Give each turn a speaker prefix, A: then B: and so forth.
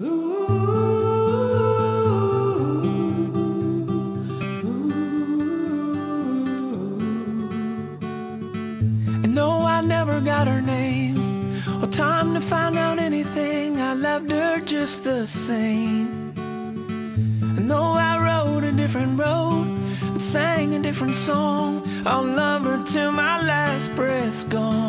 A: And no, I never got her name or time to find out anything. I loved her just the same. And though I rode a different road and sang a different song, I'll love her till my last breath's gone.